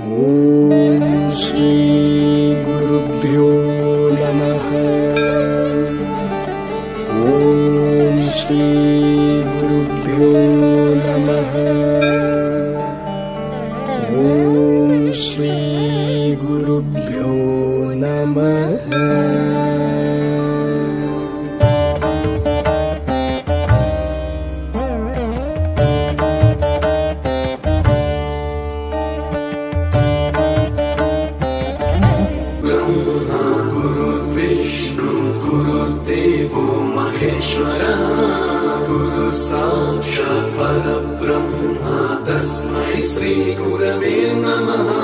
ॐ श्रीगुरुभ्यो नमः। ॐ श्रीगुरुभ्यो नमः। ॐ श्रीगुरुभ्यो नमः विष्णु गुरुर्देवो महेश्वरः गुरु साक्षात् परब्रह्म तस्मै श्रीगुरवे नमः